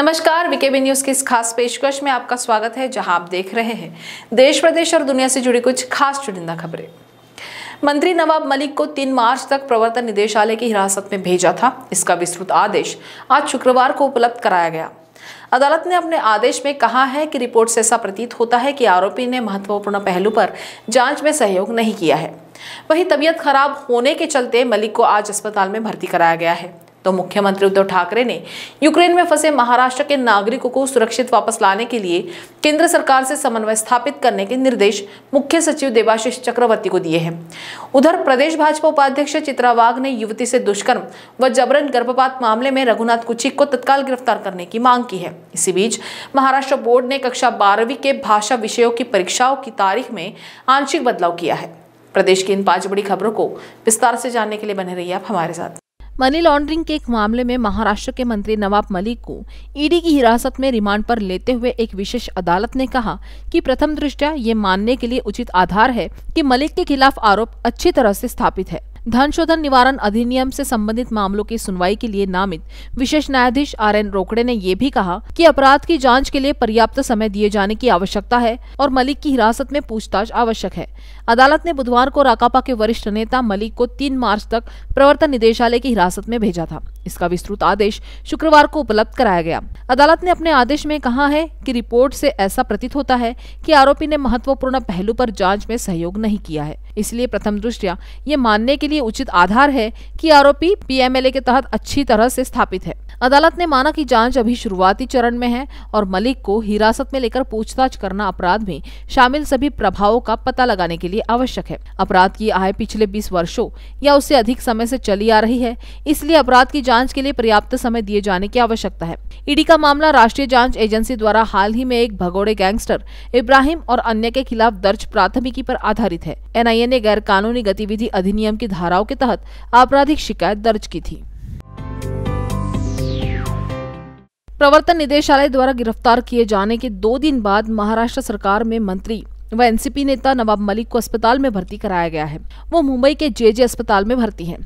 नमस्कार VKB news की इस खास पेशकश में आपका स्वागत है, जहाँ आप देख रहे हैं देश, प्रदेश और दुनिया से जुड़ी कुछ खास चुनिंदा खबरें। मंत्री नवाब मलिक को 3 मार्च तक प्रवर्तन निदेशालय की हिरासत में भेजा था। इसका विस्तृत आदेश आज शुक्रवार को उपलब्ध कराया गया। अदालत ने अपने आदेश में कहा है कि रिपोर्ट से ऐसा प्रतीत होता है कि आरोपी ने महत्वपूर्ण पहलू पर जाँच में सहयोग नहीं किया है। वही तबीयत खराब होने के चलते मलिक को आज अस्पताल में भर्ती कराया गया है। तो मुख्यमंत्री उद्धव ठाकरे ने यूक्रेन में फंसे महाराष्ट्र के नागरिकों को सुरक्षित वापस लाने के लिए केंद्र सरकार से समन्वय स्थापित करने के निर्देश मुख्य सचिव देवाशीष चक्रवर्ती को दिए हैं। उधर प्रदेश भाजपा उपाध्यक्ष चित्रा वाघ ने युवती से दुष्कर्म व जबरन गर्भपात मामले में रघुनाथ कुचिक को तत्काल गिरफ़्तार करने की मांग की है। इसी बीच महाराष्ट्र बोर्ड ने कक्षा बारहवीं के भाषा विषयों की परीक्षाओं की तारीख में आंशिक बदलाव किया है। प्रदेश की इन पाँच बड़ी खबरों को विस्तार से जानने के लिए बने रहिए आप हमारे साथ। मनी लॉन्ड्रिंग के एक मामले में महाराष्ट्र के मंत्री नवाब मलिक को ईडी की हिरासत में रिमांड पर लेते हुए एक विशेष अदालत ने कहा कि प्रथम दृष्टया ये मानने के लिए उचित आधार है कि मलिक के खिलाफ आरोप अच्छी तरह से स्थापित है। धन शोधन निवारण अधिनियम से संबंधित मामलों की सुनवाई के लिए नामित विशेष न्यायाधीश आर एन रोकड़े ने यह भी कहा कि अपराध की जाँच के लिए पर्याप्त समय दिए जाने की आवश्यकता है और मलिक की हिरासत में पूछताछ आवश्यक है। अदालत ने बुधवार को राकापा के वरिष्ठ नेता मलिक को तीन मार्च तक प्रवर्तन निदेशालय की हिरासत में भेजा था। इसका विस्तृत आदेश शुक्रवार को उपलब्ध कराया गया। अदालत ने अपने आदेश में कहा है कि रिपोर्ट से ऐसा प्रतीत होता है कि आरोपी ने महत्वपूर्ण पहलू पर जाँच में सहयोग नहीं किया है। इसलिए प्रथम दृष्टिया ये मानने के लिए उचित आधार है कि आरोपी पीएमएलए के तहत अच्छी तरह से स्थापित है। अदालत ने माना कि जाँच अभी शुरुआती चरण में है और मलिक को हिरासत में लेकर पूछताछ करना अपराध में शामिल सभी प्रभावों का पता लगाने के लिए आवश्यक है। अपराध की आय पिछले 20 वर्षों या उससे अधिक समय से चली आ रही है, इसलिए अपराध की जाँच के लिए पर्याप्त समय दिए जाने की आवश्यकता है। ईडी का मामला राष्ट्रीय जाँच एजेंसी द्वारा हाल ही में एक भगोड़े गैंगस्टर इब्राहिम और अन्य के खिलाफ दर्ज प्राथमिकी पर आधारित है। एनआईए ने गैर कानूनी गतिविधि अधिनियम की धाराओं के तहत आपराधिक शिकायत दर्ज की थी। प्रवर्तन निदेशालय द्वारा गिरफ़्तार किए जाने के दो दिन बाद महाराष्ट्र सरकार में मंत्री व एनसीपी नेता नवाब मलिक को अस्पताल में भर्ती कराया गया है। वो मुंबई के जेजे अस्पताल में भर्ती हैं।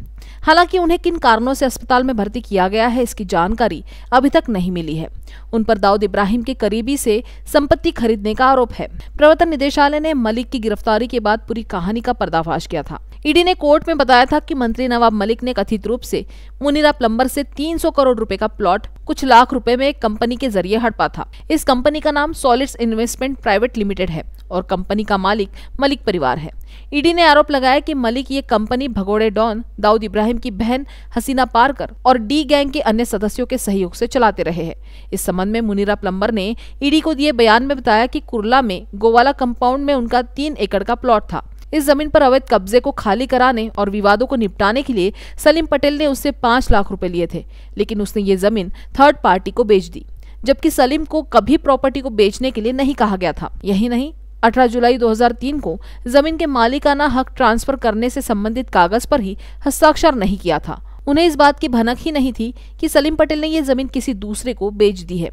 हालाँकि उन्हें किन कारणों से अस्पताल में भर्ती किया गया है, इसकी जानकारी अभी तक नहीं मिली है। उन पर दाऊद इब्राहिम के करीबी से संपत्ति खरीदने का आरोप है। प्रवर्तन निदेशालय ने मलिक की गिरफ्तारी के बाद पूरी कहानी का पर्दाफाश किया था। ईडी ने कोर्ट में बताया था कि मंत्री नवाब मलिक ने कथित रूप से मुनीरा प्लम्बर से 300 करोड़ रुपए का प्लॉट कुछ लाख रुपए में एक कंपनी के ज़रिए हड़पा था। इस कंपनी का नाम सॉलिड्स इन्वेस्टमेंट प्राइवेट लिमिटेड है और कंपनी का मालिक मलिक परिवार है। ईडी ने आरोप लगाया कि मलिक ये कंपनी भगोड़े डॉन, दाऊद इब्राहिम की बहन, हसीना पारकर और डी गैंग के अन्य सदस्यों के सहयोग से चलाते रहे हैं। इस संबंध में मुनीरा प्लम्बर ने ईडी को दिए बयान में बताया कि कुरला में गोवाला कंपाउंड में उनका तीन एकड़ का प्लॉट था। इस ज़मीन पर अवैध कब्जे को खाली कराने और विवादों को निपटाने के लिए सलीम पटेल ने उससे पाँच लाख रुपए लिए थे, लेकिन उसने ये ज़मीन थर्ड पार्टी को बेच दी, जबकि सलीम को कभी प्रॉपर्टी को बेचने के लिए नहीं कहा गया था। यही नहीं 18 जुलाई 2003 को ज़मीन के मालिकाना हक ट्रांसफ़र करने से संबंधित कागज़ पर ही हस्ताक्षर नहीं किया था। उन्हें इस बात की भनक ही नहीं थी कि सलीम पटेल ने यह ज़मीन किसी दूसरे को बेच दी है।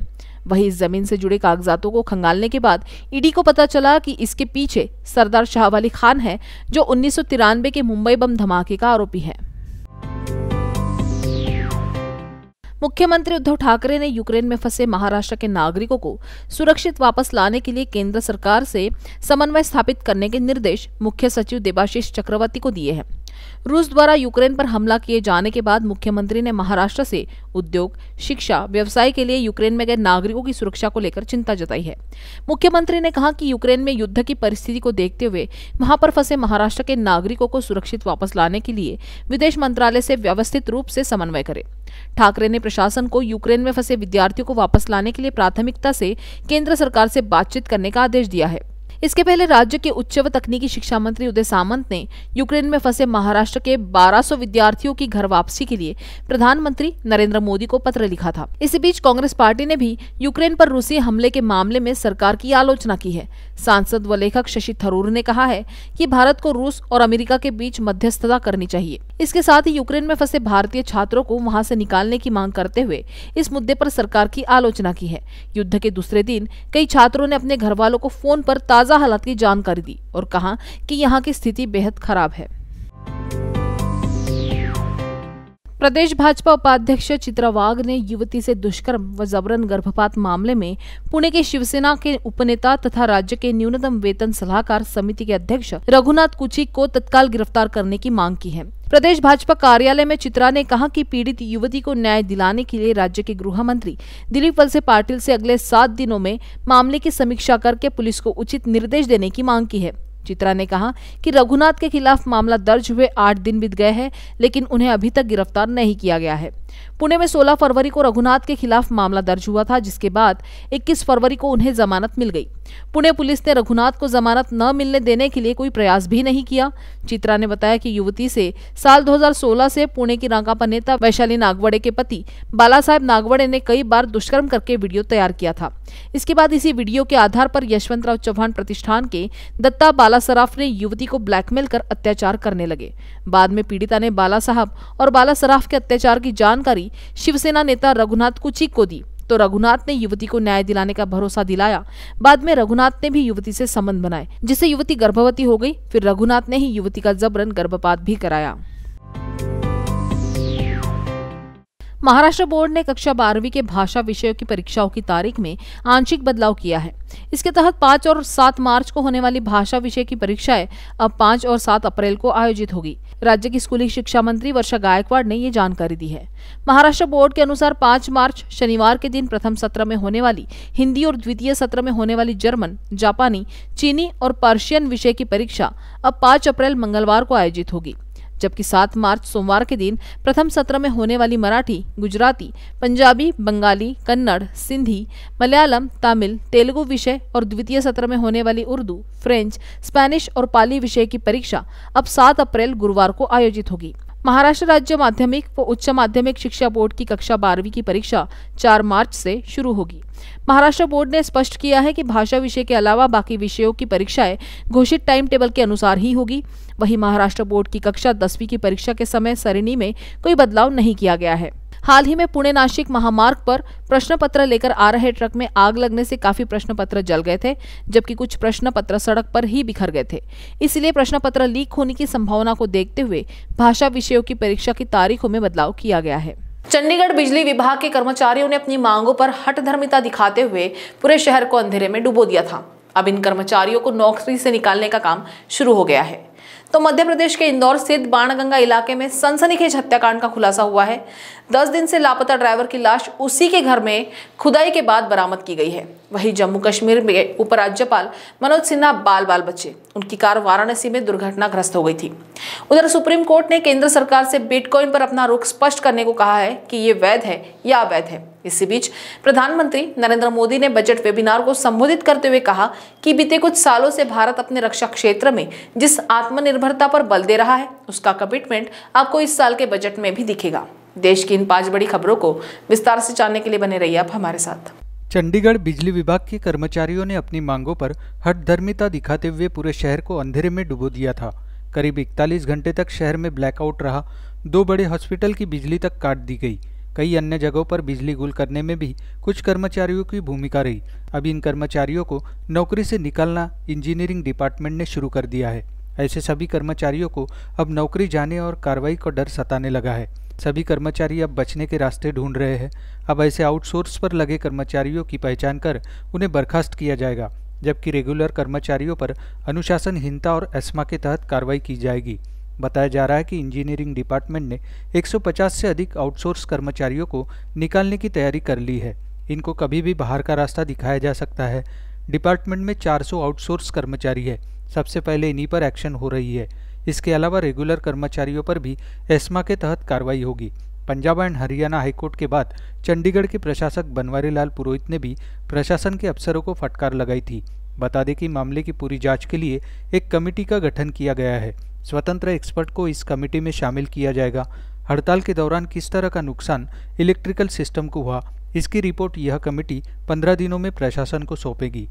वही इस ज़मीन से जुड़े कागजातों को खंगालने के बाद ईडी को पता चला कि इसके पीछे सरदार शाहवाली खान है, जो उन्नीस सौ तिरानवे के मुंबई बम धमाके का आरोपी है। मुख्यमंत्री उद्धव ठाकरे ने यूक्रेन में फंसे महाराष्ट्र के नागरिकों को सुरक्षित वापस लाने के लिए केंद्र सरकार से समन्वय स्थापित करने के निर्देश मुख्य सचिव देबाशीष चक्रवर्ती को दिए हैं। रूस द्वारा यूक्रेन पर हमला किए जाने के बाद मुख्यमंत्री ने महाराष्ट्र से उद्योग, शिक्षा, व्यवसाय के लिए यूक्रेन में गए नागरिकों की सुरक्षा को लेकर चिंता जताई है। मुख्यमंत्री ने कहा कि यूक्रेन में युद्ध की परिस्थिति को देखते हुए वहाँ पर फंसे महाराष्ट्र के नागरिकों को सुरक्षित वापस लाने के लिए विदेश मंत्रालय से व्यवस्थित रूप से समन्वय करे। ठाकरे ने प्रशासन को यूक्रेन में फंसे विद्यार्थियों को वापस लाने के लिए प्राथमिकता से केंद्र सरकार से बातचीत करने का आदेश दिया है। इसके पहले राज्य के उच्च व तकनीकी शिक्षा मंत्री उदय सामंत ने यूक्रेन में फंसे महाराष्ट्र के 1200 विद्यार्थियों की घर वापसी के लिए प्रधानमंत्री नरेंद्र मोदी को पत्र लिखा था। इसी बीच कांग्रेस पार्टी ने भी यूक्रेन पर रूसी हमले के मामले में सरकार की आलोचना की है। सांसद व लेखक शशि थरूर ने कहा है कि भारत को रूस और अमेरिका के बीच मध्यस्थता करनी चाहिए। इसके साथ ही यूक्रेन में फंसे भारतीय छात्रों को वहाँ से निकालने की मांग करते हुए इस मुद्दे पर सरकार की आलोचना की है। युद्ध के दूसरे दिन कई छात्रों ने अपने घर वालों को फ़ोन पर ताज़ा हालात की जानकारी दी और कहा कि यहाँ की स्थिति बेहद खराब है। प्रदेश भाजपा उपाध्यक्ष चित्रा वाघ ने युवती से दुष्कर्म व जबरन गर्भपात मामले में पुणे के शिवसेना के उपनेता तथा राज्य के न्यूनतम वेतन सलाहकार समिति के अध्यक्ष रघुनाथ कुचिक को तत्काल गिरफ़्तार करने की मांग की है। प्रदेश भाजपा कार्यालय में चित्रा ने कहा कि पीड़ित युवती को न्याय दिलाने के लिए राज्य के गृह मंत्री दिलीप वलसे पाटिल से अगले सात दिनों में मामले की समीक्षा करके पुलिस को उचित निर्देश देने की मांग की है। चित्रा ने कहा कि रघुनाथ के खिलाफ मामला दर्ज हुए आठ दिन बीत गए हैं, लेकिन उन्हें अभी तक गिरफ़्तार नहीं किया गया है। पुणे में 16 फरवरी को रघुनाथ के खिलाफ मामला दर्ज हुआ था, जिसके बाद 21 फरवरी को उन्हें जमानत मिल गई। पुणे पुलिस ने रघुनाथ को जमानत न मिलने देने के लिए कोई प्रयास भी नहीं किया। चित्रा ने बताया कि युवती से साल 2016 से पुणे की रांकापा नेता वैशाली नागवड़े के पति बाला साहेब नागवड़े ने कई बार दुष्कर्म करके वीडियो तैयार किया था। इसके बाद इसी वीडियो के आधार पर यशवंतराव चौहान प्रतिष्ठान के दत्ता सराफ ने युवती को ब्लैकमेल कर अत्याचार करने लगे। बाद में पीड़िता ने बाला साहब और बाला सराफ के अत्याचार की जानकारी शिवसेना नेता रघुनाथ कुचिक को दी। तो रघुनाथ ने युवती को न्याय दिलाने का भरोसा दिलाया। बाद में रघुनाथ ने भी युवती से संबंध बनाए, जिससे युवती गर्भवती हो गई। फिर रघुनाथ ने ही युवती का जबरन गर्भपात भी कराया। महाराष्ट्र बोर्ड ने कक्षा बारहवीं के भाषा विषयों की परीक्षाओं की तारीख में आंशिक बदलाव किया है। इसके तहत पाँच और सात मार्च को होने वाली भाषा विषय की परीक्षाएँ अब पाँच और सात अप्रैल को आयोजित होगी। राज्य की स्कूली शिक्षा मंत्री वर्षा गायकवाड़ ने ये जानकारी दी है। महाराष्ट्र बोर्ड के अनुसार पाँच मार्च, शनिवार के दिन प्रथम सत्र में होने वाली हिंदी और द्वितीय सत्र में होने वाली जर्मन, जापानी, चीनी और पर्शियन विषय की परीक्षा अब पाँच अप्रैल मंगलवार को आयोजित होगी। जबकि 7 मार्च सोमवार के दिन प्रथम सत्र में होने वाली मराठी, गुजराती, पंजाबी, बंगाली, कन्नड़, सिंधी, मलयालम, तमिल, तेलुगु विषय और द्वितीय सत्र में होने वाली उर्दू, फ्रेंच, स्पेनिश और पाली विषय की परीक्षा अब सात अप्रैल गुरुवार को आयोजित होगी। महाराष्ट्र राज्य माध्यमिक व उच्च माध्यमिक शिक्षा बोर्ड की कक्षा बारहवीं की परीक्षा 4 मार्च से शुरू होगी। महाराष्ट्र बोर्ड ने स्पष्ट किया है कि भाषा विषय के अलावा बाकी विषयों की परीक्षाएँ घोषित टाइम टेबल के अनुसार ही होगी। वहीं महाराष्ट्र बोर्ड की कक्षा दसवीं की परीक्षा के समय सरिणी में कोई बदलाव नहीं किया गया है। हाल ही में पुणे नासिक महामार्ग पर प्रश्न पत्र लेकर आ रहे ट्रक में आग लगने से काफ़ी प्रश्न पत्र जल गए थे, जबकि कुछ प्रश्न पत्र सड़क पर ही बिखर गए थे। इसलिए प्रश्न पत्र लीक होने की संभावना को देखते हुए भाषा विषयों की परीक्षा की तारीखों में बदलाव किया गया है। चंडीगढ़ बिजली विभाग के कर्मचारियों ने अपनी मांगों पर हठधर्मिता दिखाते हुए पूरे शहर को अंधेरे में डुबो दिया था। अब इन कर्मचारियों को नौकरी से निकालने का काम शुरू हो गया है। तो मध्य प्रदेश के इंदौर स्थित बाणगंगा इलाके में सनसनीखेज हत्याकांड का खुलासा हुआ है। दस दिन से लापता ड्राइवर की लाश उसी के घर में खुदाई के बाद बरामद की गई है। वहीं जम्मू कश्मीर में उपराज्यपाल मनोज सिन्हा, बाल बाल बच्चे। उनकी कार वाराणसी में दुर्घटनाग्रस्त हो गई थी। उधर सुप्रीम कोर्ट ने केंद्र सरकार से बिटकॉइन पर अपना रुख स्पष्ट करने को कहा है कि ये वैध है या अवैध है। इसी बीच प्रधानमंत्री नरेंद्र मोदी ने बजट वेबिनार को संबोधित करते हुए कहा कि बीते कुछ सालों से भारत अपने रक्षा क्षेत्र में जिस आत्मनिर्भरता पर बल दे रहा है, उसका कमिटमेंट आपको इस साल के बजट में भी दिखेगा। देश की इन पाँच बड़ी खबरों को विस्तार से जानने के लिए बने रहिए आप हमारे साथ। चंडीगढ़ बिजली विभाग के कर्मचारियों ने अपनी मांगों पर हठधर्मिता दिखाते हुए पूरे शहर को अंधेरे में डुबो दिया था। करीब इकतालीस घंटे तक शहर में ब्लैकआउट रहा। दो बड़े हॉस्पिटल की बिजली तक काट दी गई। कई अन्य जगहों पर बिजली गुल करने में भी कुछ कर्मचारियों की भूमिका रही। अब इन कर्मचारियों को नौकरी से निकालना इंजीनियरिंग डिपार्टमेंट ने शुरू कर दिया है। ऐसे सभी कर्मचारियों को अब नौकरी जाने और कार्रवाई का डर सताने लगा है। सभी कर्मचारी अब बचने के रास्ते ढूंढ रहे हैं। अब ऐसे आउटसोर्स पर लगे कर्मचारियों की पहचान कर उन्हें बर्खास्त किया जाएगा, जबकि रेगुलर कर्मचारियों पर अनुशासनहीनता और एस्मा के तहत कार्रवाई की जाएगी। बताया जा रहा है कि इंजीनियरिंग डिपार्टमेंट ने 150 से अधिक आउटसोर्स कर्मचारियों को निकालने की तैयारी कर ली है। इनको कभी भी बाहर का रास्ता दिखाया जा सकता है। डिपार्टमेंट में 400 आउटसोर्स कर्मचारी है। सबसे पहले इन्हीं पर एक्शन हो रही है। इसके अलावा रेगुलर कर्मचारियों पर भी एस्मा के तहत कार्रवाई होगी। पंजाब एंड हरियाणा हाईकोर्ट के बाद चंडीगढ़ के प्रशासक बनवारी लाल पुरोहित ने भी प्रशासन के अफसरों को फटकार लगाई थी। बता दें कि मामले की पूरी जाँच के लिए एक कमेटी का गठन किया गया है। स्वतंत्र एक्सपर्ट को इस कमेटी में शामिल किया जाएगा। हड़ताल के दौरान किस तरह का नुकसान इलेक्ट्रिकल सिस्टम को हुआ, इसकी रिपोर्ट यह कमेटी पंद्रह दिनों में प्रशासन को सौंपेगी।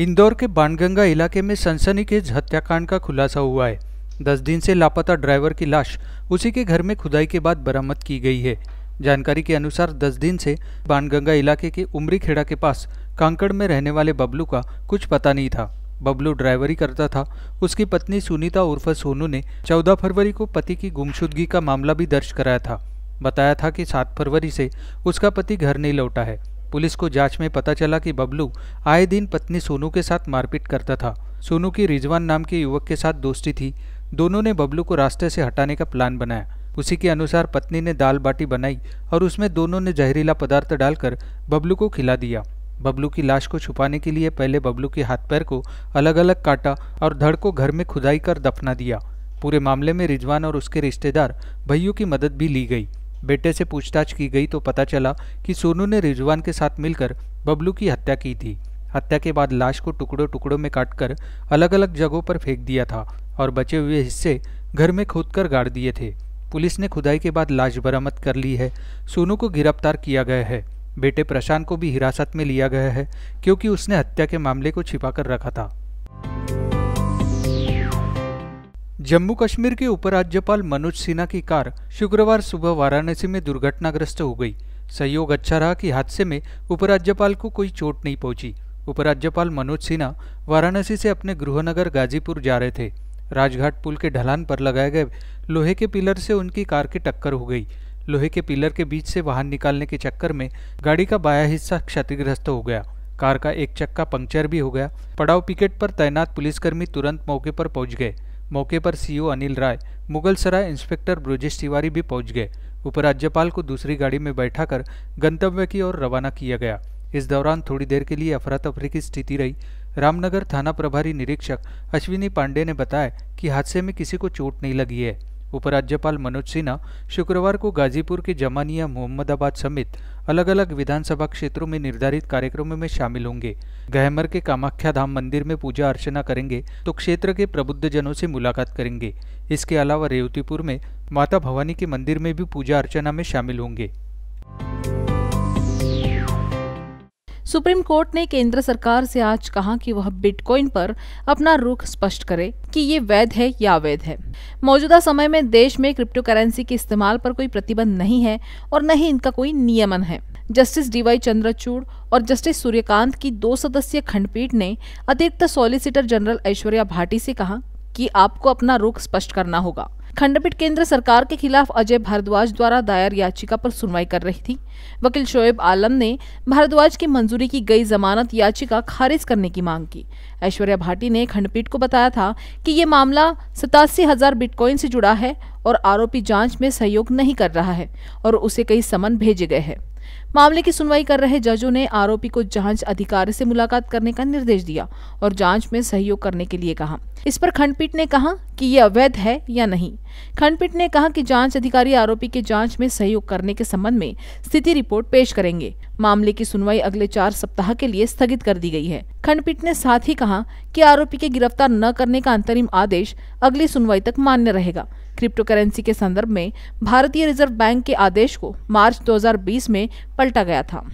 इंदौर के बाणगंगा इलाके में सनसनीखेज हत्याकांड का खुलासा हुआ है। दस दिन से लापता ड्राइवर की लाश उसी के घर में खुदाई के बाद बरामद की गई है। जानकारी के अनुसार दस दिन से बाणगंगा इलाके के उमरी खेड़ा के पास कांकड़ में रहने वाले बबलू का कुछ पता नहीं था। बबलू ड्राइवरी करता था। उसकी पत्नी सुनीता उर्फ़ सोनू ने 14 फरवरी को पति की गुमशुदगी का मामला भी दर्ज कराया था। बताया था कि 7 फरवरी से उसका पति घर नहीं लौटा है। पुलिस को जाँच में पता चला कि बबलू आए दिन पत्नी सोनू के साथ मारपीट करता था। सोनू की रिजवान नाम के युवक के साथ दोस्ती थी। दोनों ने बबलू को रास्ते से हटाने का प्लान बनाया। उसी के अनुसार पत्नी ने दाल बाटी बनाई और उसमें दोनों ने जहरीला पदार्थ डालकर बबलू को खिला दिया। बबलू की लाश को छुपाने के लिए पहले बबलू के हाथ पैर को अलग अलग काटा और धड़ को घर में खुदाई कर दफना दिया। पूरे मामले में रिजवान और उसके रिश्तेदार भैयू की मदद भी ली गई। बेटे से पूछताछ की गई तो पता चला कि सोनू ने रिजवान के साथ मिलकर बबलू की हत्या की थी। हत्या के बाद लाश को टुकड़ों टुकड़ों में काटकर अलग अलग जगहों पर फेंक दिया था और बचे हुए हिस्से घर में खोद कर गाड़ दिए थे। पुलिस ने खुदाई के बाद लाश बरामद कर ली है। सोनू को गिरफ़्तार किया गया है। बेटे प्रशांत को भी हिरासत में लिया गया है क्योंकि उसने हत्या के मामले को छिपाकर रखा था। जम्मू कश्मीर के उपराज्यपाल मनोज सिन्हा की कार शुक्रवार सुबह वाराणसी में दुर्घटनाग्रस्त हो गई। सहयोग अच्छा रहा कि हादसे में उपराज्यपाल को कोई चोट नहीं पहुँची। उपराज्यपाल मनोज सिन्हा वाराणसी से अपने गृहनगर गाजीपुर जा रहे थे। राजघाट पुल के ढलान पर लगाए गए लोहे के पिलर से उनकी कार की टक्कर हो गई। लोहे के पिलर के बीच से वाहन निकालने के चक्कर में गाड़ी का बाया हिस्सा क्षतिग्रस्त हो गया। कार का एक चक्का पंक्चर भी हो गया। पड़ाव पिकेट पर तैनात पुलिसकर्मी तुरंत मौके पर पहुँच गए। मौके पर सीईओ अनिल राय, मुगलसराय इंस्पेक्टर ब्रजेश तिवारी भी पहुँच गए। उपराज्यपाल को दूसरी गाड़ी में बैठाकर गंतव्य की ओर रवाना किया गया। इस दौरान थोड़ी देर के लिए अफरा तफरी की स्थिति रही। रामनगर थाना प्रभारी निरीक्षक अश्विनी पांडे ने बताया कि हादसे में किसी को चोट नहीं लगी है। उपराज्यपाल मनोज सिन्हा शुक्रवार को गाजीपुर के जमानिया मोहम्मदाबाद समेत अलग अलग विधानसभा क्षेत्रों में निर्धारित कार्यक्रमों में शामिल होंगे। गहमर के कामाख्या धाम मंदिर में पूजा अर्चना करेंगे तो क्षेत्र के प्रबुद्ध जनों से मुलाकात करेंगे। इसके अलावा रेवतीपुर में माता भवानी के मंदिर में भी पूजा अर्चना में शामिल होंगे। सुप्रीम कोर्ट ने केंद्र सरकार से आज कहा कि वह बिटकॉइन पर अपना रुख स्पष्ट करे कि ये वैध है या अवैध है। मौजूदा समय में देश में क्रिप्टो करेंसी के इस्तेमाल पर कोई प्रतिबंध नहीं है और न ही इनका कोई नियमन है। जस्टिस डीवाई चंद्रचूड़ और जस्टिस सूर्यकांत की दो सदस्यीय खंडपीठ ने अतिरिक्त सॉलिसिटर जनरल ऐश्वर्या भाटी से कहा कि आपको अपना रुख स्पष्ट करना होगा। खंडपीठ केंद्र सरकार के खिलाफ अजय भारद्वाज द्वारा दायर याचिका पर सुनवाई कर रही थी। वकील शोएब आलम ने भारद्वाज की मंजूरी की गई जमानत याचिका खारिज करने की मांग की। ऐश्वर्या भाटी ने खंडपीठ को बताया था कि ये मामला सतासी हज़ार बिटकॉइन से जुड़ा है और आरोपी जाँच में सहयोग नहीं कर रहा है और उसे कई समन भेजे गए हैं। मामले की सुनवाई कर रहे जजों ने आरोपी को जाँच अधिकारी से मुलाकात करने का निर्देश दिया और जाँच में सहयोग करने के लिए कहा। इस पर खंडपीठ ने कहा कि ये अवैध है या नहीं। खंडपीठ ने कहा कि जाँच अधिकारी आरोपी के जाँच में सहयोग करने के संबंध में स्थिति रिपोर्ट पेश करेंगे। मामले की सुनवाई अगले चार सप्ताह के लिए स्थगित कर दी गई है। खंडपीठ ने साथ ही कहा कि आरोपी के गिरफ़्तार न करने का अंतरिम आदेश अगली सुनवाई तक मान्य रहेगा। क्रिप्टो करेंसी के संदर्भ में भारतीय रिज़र्व बैंक के आदेश को मार्च 2020 में पलटा गया था।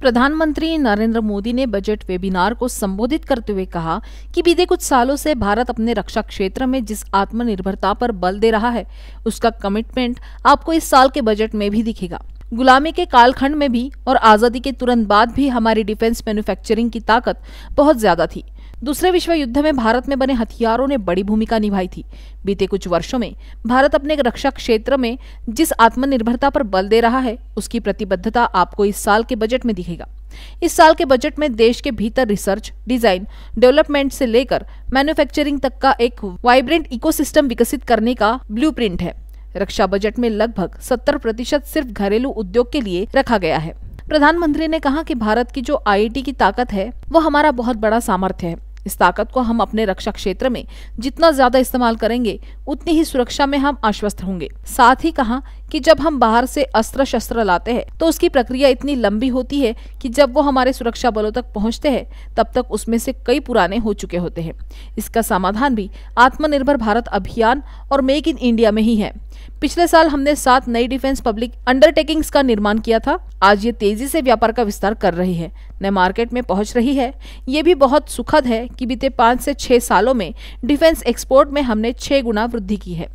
प्रधानमंत्री नरेंद्र मोदी ने बजट वेबिनार को संबोधित करते हुए कहा कि बीते कुछ सालों से भारत अपने रक्षा क्षेत्र में जिस आत्मनिर्भरता पर बल दे रहा है, उसका कमिटमेंट आपको इस साल के बजट में भी दिखेगा। गुलामी के कालखंड में भी और आज़ादी के तुरंत बाद भी हमारी डिफेंस मैन्युफैक्चरिंग की ताकत बहुत ज़्यादा थी। दूसरे विश्व युद्ध में भारत में बने हथियारों ने बड़ी भूमिका निभाई थी। बीते कुछ वर्षों में भारत अपने रक्षा क्षेत्र में जिस आत्मनिर्भरता पर बल दे रहा है, उसकी प्रतिबद्धता आपको इस साल के बजट में दिखेगा। इस साल के बजट में देश के भीतर रिसर्च, डिज़ाइन, डेवलपमेंट से लेकर मैन्युफैक्चरिंग तक का एक वाइब्रेंट इकोसिस्टम विकसित करने का ब्लूप्रिंट है। रक्षा बजट में लगभग 70 प्रतिशत सिर्फ़ घरेलू उद्योग के लिए रखा गया है। प्रधानमंत्री ने कहा कि भारत की जो आईटी की ताकत है, वो हमारा बहुत बड़ा सामर्थ्य है। इस ताकत को हम अपने रक्षा क्षेत्र में जितना ज़्यादा इस्तेमाल करेंगे, उतनी ही सुरक्षा में हम आश्वस्त होंगे। साथ ही कहा कि जब हम बाहर से अस्त्र शस्त्र लाते हैं तो उसकी प्रक्रिया इतनी लंबी होती है कि जब वो हमारे सुरक्षा बलों तक पहुँचते हैं, तब तक उसमें से कई पुराने हो चुके होते हैं। इसका समाधान भी आत्मनिर्भर भारत अभियान और मेक इन इंडिया में ही है। पिछले साल हमने सात नई डिफेंस पब्लिक अंडरटेकिंग्स का निर्माण किया था। आज ये तेज़ी से व्यापार का विस्तार कर रही है। नए मार्केट में पहुँच रही है। ये भी बहुत सुखद है कि बीते पाँच से छह सालों में डिफेंस एक्सपोर्ट में हमने छह गुना वृद्धि की है।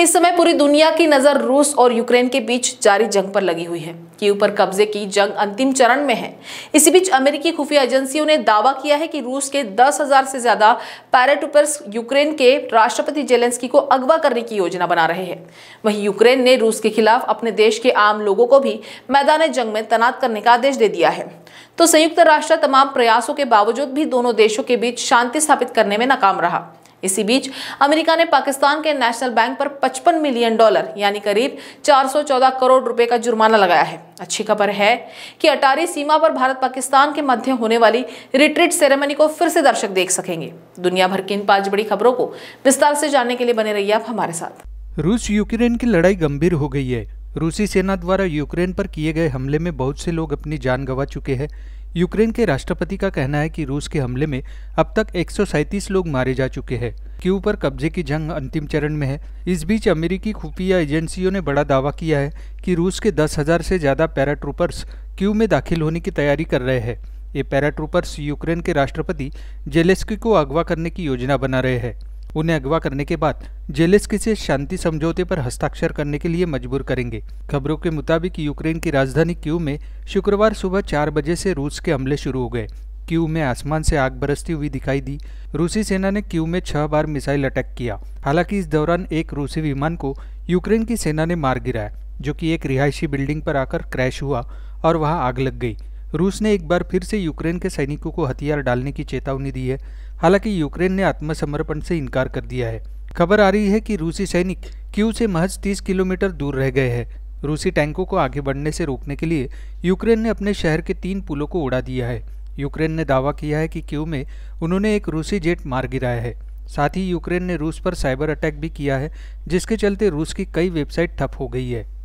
इस समय पूरी दुनिया की नज़र रूस और यूक्रेन के बीच जारी जंग पर लगी हुई है। कीव पर कब्जे की जंग अंतिम चरण में है। इसी बीच अमेरिकी खुफिया एजेंसियों ने दावा किया है कि रूस के दस हज़ार से ज़्यादा पैराटूपर्स यूक्रेन के राष्ट्रपति जेलेंस्की को अगवा करने की योजना बना रहे हैं। वहीं यूक्रेन ने रूस के खिलाफ अपने देश के आम लोगों को भी मैदान जंग में तैनात करने का आदेश दे दिया है। तो संयुक्त राष्ट्र तमाम प्रयासों के बावजूद भी दोनों देशों के बीच शांति स्थापित करने में नाकाम रहा। इसी बीच अमेरिका ने पाकिस्तान के नेशनल बैंक पर 55 मिलियन डॉलर, यानी करीब 414 करोड़ रुपए का जुर्माना लगाया है। अच्छी खबर है कि अटारी सीमा पर भारत पाकिस्तान के मध्य होने वाली रिट्रीट सेरेमनी को फिर से दर्शक देख सकेंगे। दुनिया भर की इन पाँच बड़ी खबरों को विस्तार से जानने के लिए बने रहिए आप हमारे साथ। रूस यूक्रेन की लड़ाई गंभीर हो गई है। रूसी सेना द्वारा यूक्रेन पर किए गए हमले में बहुत से लोग अपनी जान गंवा चुके हैं। यूक्रेन के राष्ट्रपति का कहना है कि रूस के हमले में अब तक एक सौ सैंतीस लोग मारे जा चुके हैं। क्यू पर कब्जे की जंग अंतिम चरण में है। इस बीच अमेरिकी खुफिया एजेंसियों ने बड़ा दावा किया है कि रूस के दस हज़ार से ज़्यादा पैराट्रूपर्स क्यू में दाखिल होने की तैयारी कर रहे हैं। ये पैराट्रूपर्स यूक्रेन के राष्ट्रपति जेलेस्की को अगवा करने की योजना बना रहे हैं। उन्हें अगवा करने के बाद जेलेस्की से शांति समझौते पर हस्ताक्षर करने के लिए मजबूर करेंगे। खबरों के मुताबिक यूक्रेन की राजधानी क्यू में शुक्रवार सुबह चार बजे से रूस के हमले शुरू हो गए। क्यू में आसमान से आग बरसती हुई दिखाई दी। रूसी सेना ने क्यू में छह बार मिसाइल अटैक किया। हालाँकि इस दौरान एक रूसी विमान को यूक्रेन की सेना ने मार गिराया, जो कि एक रिहायशी बिल्डिंग पर आकर क्रैश हुआ और वहाँ आग लग गई। रूस ने एक बार फिर से यूक्रेन के सैनिकों को हथियार डालने की चेतावनी दी है। हालाँकि यूक्रेन ने आत्मसमर्पण से इनकार कर दिया है। खबर आ रही है कि रूसी सैनिक क्यू से महज 30 किलोमीटर दूर रह गए हैं। रूसी टैंकों को आगे बढ़ने से रोकने के लिए यूक्रेन ने अपने शहर के तीन पुलों को उड़ा दिया है। यूक्रेन ने दावा किया है कि क्यू में उन्होंने एक रूसी जेट मार गिराया है। साथ ही यूक्रेन ने रूस पर साइबर अटैक भी किया है, जिसके चलते रूस की कई वेबसाइट ठप हो गई है।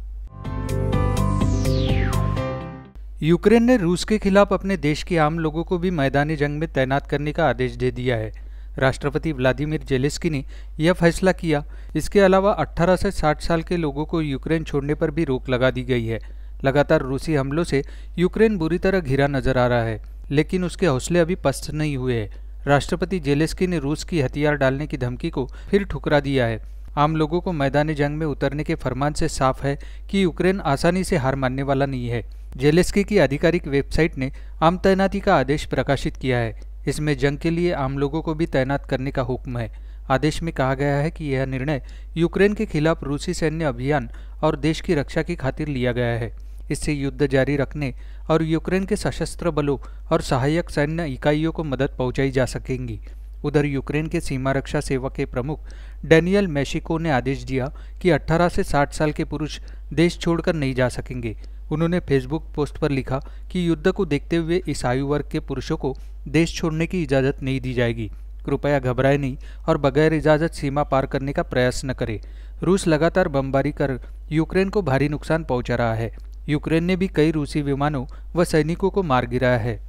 यूक्रेन ने रूस के खिलाफ अपने देश के आम लोगों को भी मैदानी जंग में तैनात करने का आदेश दे दिया है। राष्ट्रपति व्लादिमीर जेलेस्की ने यह फैसला किया। इसके अलावा 18 से 60 साल के लोगों को यूक्रेन छोड़ने पर भी रोक लगा दी गई है। लगातार रूसी हमलों से यूक्रेन बुरी तरह घिरा नज़र आ रहा है, लेकिन उसके हौसले अभी पस्त नहीं हुए हैं। राष्ट्रपति जेलेस्की ने रूस की हथियार डालने की धमकी को फिर ठुकरा दिया है। आम लोगों को मैदानी जंग में उतरने के फरमान से साफ़ है कि यूक्रेन आसानी से हार मानने वाला नहीं है। जेलेस्की की आधिकारिक वेबसाइट ने आम तैनाती का आदेश प्रकाशित किया है। इसमें जंग के लिए आम लोगों को भी तैनात करने का हुक्म है। आदेश में कहा गया है कि यह निर्णय यूक्रेन के खिलाफ रूसी सैन्य अभियान और देश की रक्षा की खातिर लिया गया है। इससे युद्ध जारी रखने और यूक्रेन के सशस्त्र बलों और सहायक सैन्य इकाइयों को मदद पहुंचाई जा सकेंगी। उधर यूक्रेन के सीमा रक्षा सेवा के प्रमुख डैनियल मैशिको ने आदेश दिया कि 18 से 60 साल के पुरुष देश छोड़कर नहीं जा सकेंगे। उन्होंने फेसबुक पोस्ट पर लिखा कि युद्ध को देखते हुए इस आयु वर्ग के पुरुषों को देश छोड़ने की इजाज़त नहीं दी जाएगी। कृपया घबराए नहीं और बगैर इजाज़त सीमा पार करने का प्रयास न करें। रूस लगातार बमबारी कर यूक्रेन को भारी नुकसान पहुँचा रहा है। यूक्रेन ने भी कई रूसी विमानों व सैनिकों को मार गिराया है।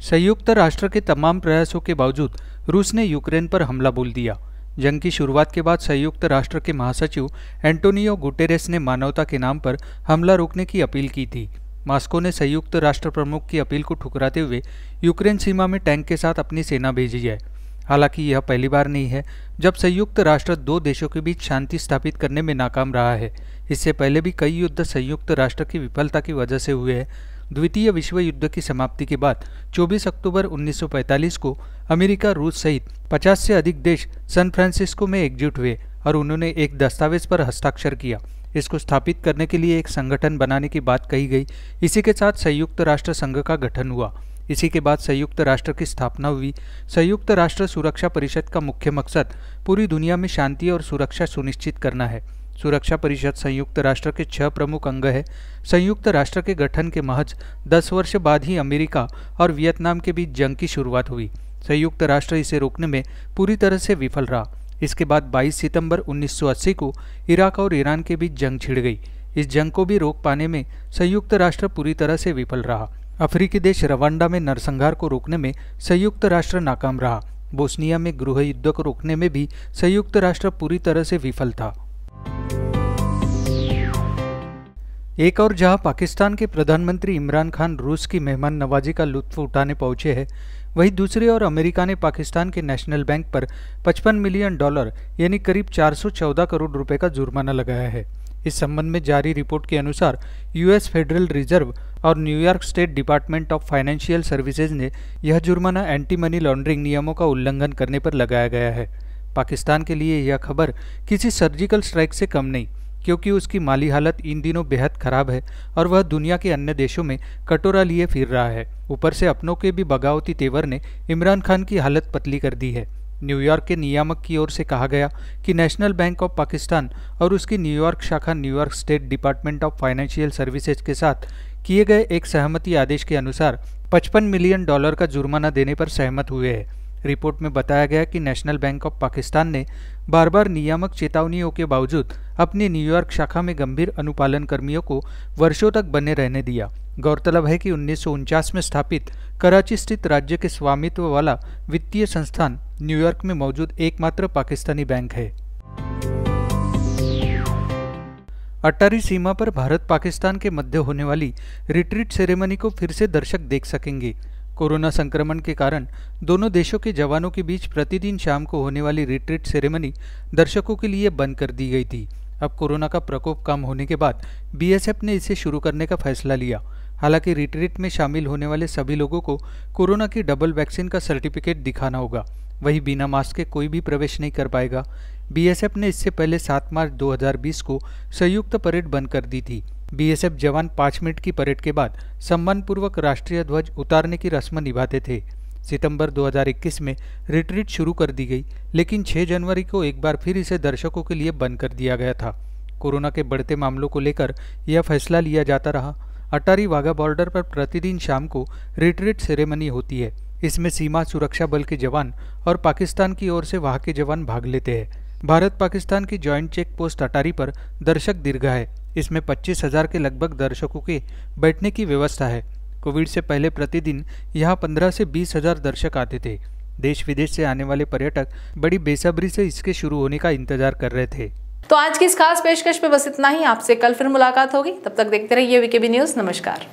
संयुक्त राष्ट्र के तमाम प्रयासों के बावजूद रूस ने यूक्रेन पर हमला बोल दिया। जंग की शुरुआत के बाद संयुक्त राष्ट्र के महासचिव एंटोनियो गुटेरेस ने मानवता के नाम पर हमला रोकने की अपील की थी। मास्को ने संयुक्त राष्ट्र प्रमुख की अपील को ठुकराते हुए यूक्रेन सीमा में टैंक के साथ अपनी सेना भेजी है। हालाँकि यह पहली बार नहीं है जब संयुक्त राष्ट्र दो देशों के बीच शांति स्थापित करने में नाकाम रहा है। इससे पहले भी कई युद्ध संयुक्त राष्ट्र की विफलता की वजह से हुए हैं। द्वितीय विश्व युद्ध की समाप्ति के बाद 24 अक्टूबर 1945 को अमेरिका, रूस सहित 50 से अधिक देश सैन फ्रांसिस्को में एकजुट हुए और उन्होंने एक दस्तावेज़ पर हस्ताक्षर किया। इसको स्थापित करने के लिए एक संगठन बनाने की बात कही गई। इसी के साथ संयुक्त राष्ट्र संघ का गठन हुआ। इसी के बाद संयुक्त राष्ट्र की स्थापना हुई। संयुक्त राष्ट्र सुरक्षा परिषद का मुख्य मकसद पूरी दुनिया में शांति और सुरक्षा सुनिश्चित करना है। सुरक्षा परिषद संयुक्त राष्ट्र के छह प्रमुख अंग है। संयुक्त राष्ट्र के गठन के महज दस वर्ष बाद ही अमेरिका और वियतनाम के बीच जंग की शुरुआत हुई। संयुक्त राष्ट्र इसे रोकने में पूरी तरह से विफल रहा। इसके बाद 22 सितंबर 1980 को इराक और ईरान के बीच जंग छिड़ गई। इस जंग को भी रोक पाने में संयुक्त राष्ट्र पूरी तरह से विफल रहा। अफ्रीकी देश रवांडा में नरसंहार को रोकने में संयुक्त राष्ट्र नाकाम रहा। बोस्निया में गृह युद्ध को रोकने में भी संयुक्त राष्ट्र पूरी तरह से विफल था। एक और जहाँ पाकिस्तान के प्रधानमंत्री इमरान खान रूस की मेहमान नवाजी का लुत्फ उठाने पहुँचे हैं, वहीं दूसरी ओर अमेरिका ने पाकिस्तान के नेशनल बैंक पर 55 मिलियन डॉलर, यानी करीब 414 करोड़ रुपए का जुर्माना लगाया है। इस संबंध में जारी रिपोर्ट के अनुसार, यूएस फेडरल रिज़र्व और New York State Department of Financial Services ने यह जुर्माना एंटी मनी लॉन्ड्रिंग नियमों का उल्लंघन करने पर लगाया गया है। पाकिस्तान के लिए यह खबर किसी सर्जिकल स्ट्राइक से कम नहीं, क्योंकि उसकी माली हालत इन दिनों बेहद खराब है और वह दुनिया के अन्य देशों में कटोरा लिए फिर रहा है। ऊपर से अपनों के भी बगावती तेवर ने इमरान खान की हालत पतली कर दी है। न्यूयॉर्क के नियामक की ओर से कहा गया कि नेशनल बैंक ऑफ़ पाकिस्तान और उसकी न्यूयॉर्क शाखा New York State Department of Financial Services के साथ किए गए एक सहमति आदेश के अनुसार 55 मिलियन डॉलर का जुर्माना देने पर सहमत हुए हैं। रिपोर्ट में बताया गया कि नेशनल बैंक ऑफ़ पाकिस्तान ने बार बार नियामक चेतावनियों के बावजूद अपनी न्यूयॉर्क शाखा में गंभीर अनुपालन कर्मियों को वर्षों तक बने रहने दिया। गौरतलब है कि उन्नीस सौ उनचास में स्थापित कराची स्थित राज्य के स्वामित्व वाला वित्तीय संस्थान न्यूयॉर्क में मौजूद एकमात्र पाकिस्तानी बैंक है। अटारी सीमा पर भारत पाकिस्तान के मध्य होने वाली रिट्रीट सेरेमनी को फिर से दर्शक देख सकेंगे। कोरोना संक्रमण के कारण दोनों देशों के जवानों के बीच प्रतिदिन शाम को होने वाली रिट्रीट सेरेमनी दर्शकों के लिए बंद कर दी गई थी। अब कोरोना का प्रकोप कम होने के बाद बीएसएफ ने इसे शुरू करने का फैसला लिया। हालाँकि रिट्रीट में शामिल होने वाले सभी लोगों को कोरोना की डबल वैक्सीन का सर्टिफिकेट दिखाना होगा। वही बिना मास्क के कोई भी प्रवेश नहीं कर पाएगा। बीएसएफ ने इससे पहले 7 मार्च 2020 को संयुक्त परेड बंद कर दी थी। बीएसएफ जवान पाँच मिनट की परेड के बाद सम्मानपूर्वक राष्ट्रीय ध्वज उतारने की रस्म निभाते थे। सितंबर 2021 में रिट्रीट शुरू कर दी गई, लेकिन 6 जनवरी को एक बार फिर इसे दर्शकों के लिए बंद कर दिया गया था। कोरोना के बढ़ते मामलों को लेकर यह फैसला लिया जाता रहा। अटारी वाघा बॉर्डर पर प्रतिदिन शाम को रिट्रीट सेरेमनी होती है। इसमें सीमा सुरक्षा बल के जवान और पाकिस्तान की ओर से वहाँ के जवान भाग लेते हैं। भारत पाकिस्तान की जॉइंट चेक पोस्ट अटारी पर दर्शक दीर्घा है। इसमें पच्चीस हज़ार के लगभग दर्शकों के बैठने की व्यवस्था है। कोविड से पहले प्रतिदिन यहाँ पंद्रह से बीस हज़ार दर्शक आते थे। देश विदेश से आने वाले पर्यटक बड़ी बेसब्री से इसके शुरू होने का इंतज़ार कर रहे थे। तो आज की इस खास पेशकश में बस इतना ही। आपसे कल फिर मुलाकात होगी। तब तक देखते रहिए वीकेबी न्यूज़। नमस्कार।